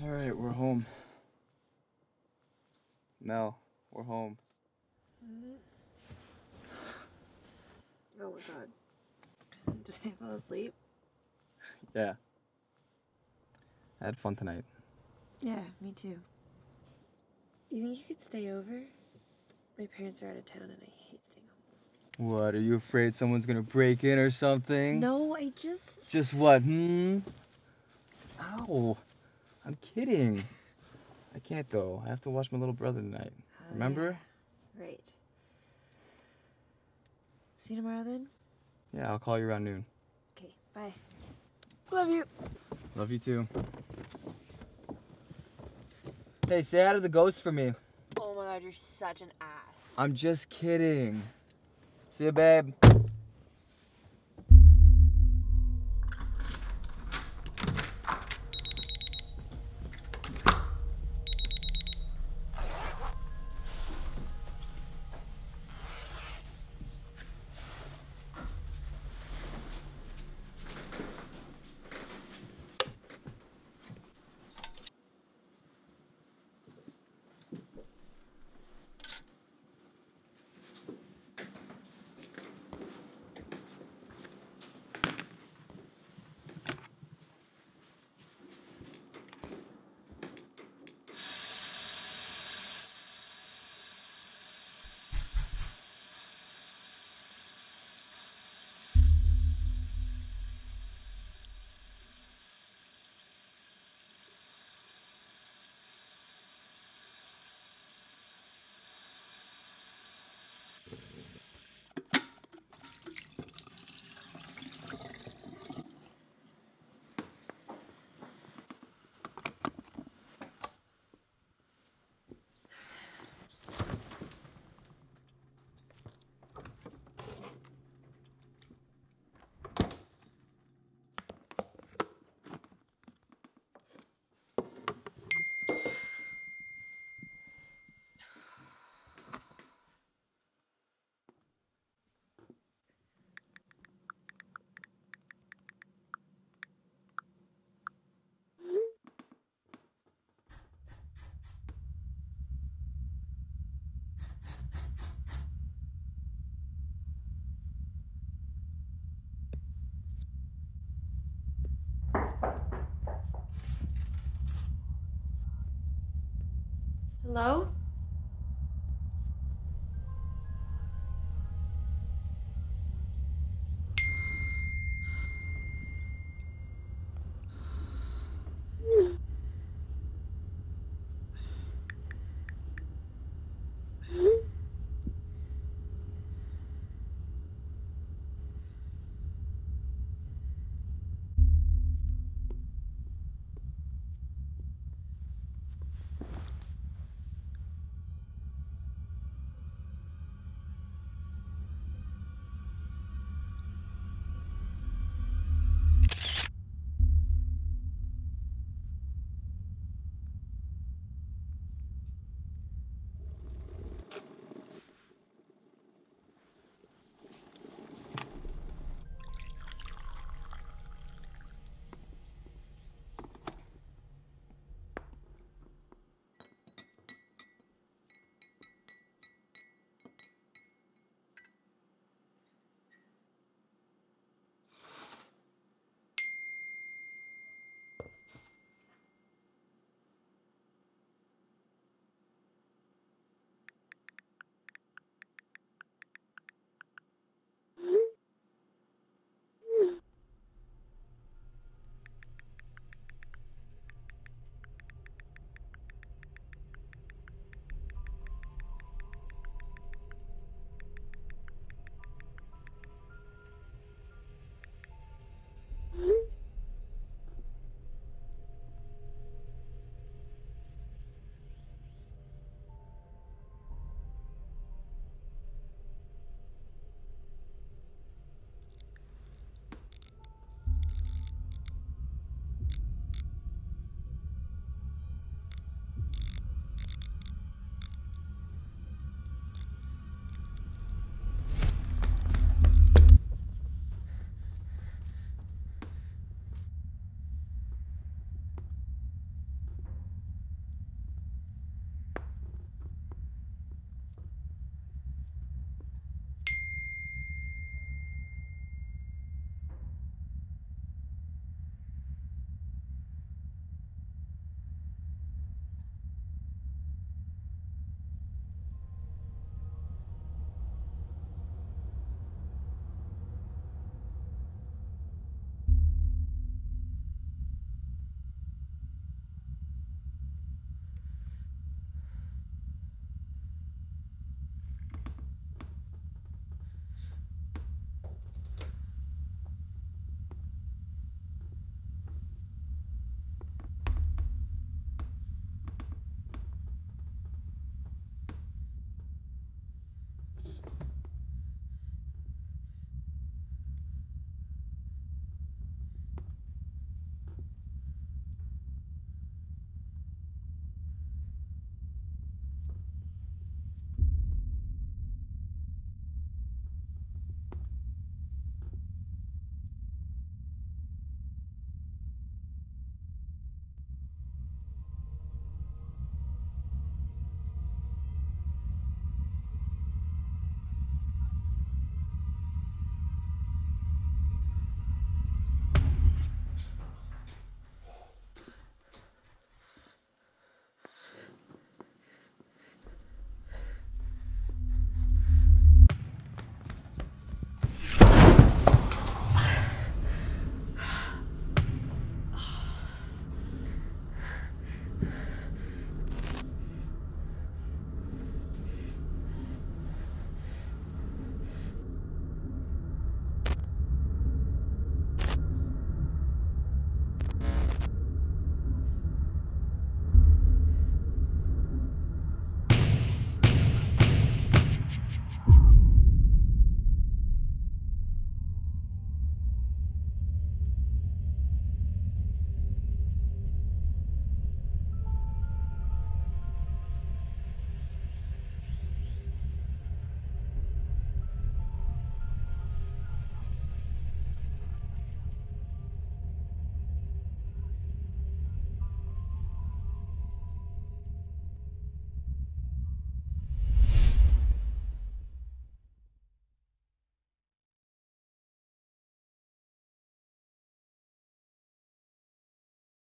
All right, we're home. Mel, we're home. Oh my god. Did I fall asleep? Yeah. I had fun tonight. Yeah, me too. You think you could stay over? My parents are out of town and I hate staying home. What, are you afraid someone's gonna break in or something? No, I just. Just what, hmm? Ow. I'm kidding. I can't though. I have to watch my little brother tonight. Oh, Remember? yeah. Right. See you tomorrow then? Yeah, I'll call you around noon. Okay, bye. Love you. Love you too. Hey, say hi to the ghost for me. Oh my god, you're such an ass. I'm just kidding. See you, babe. Hello?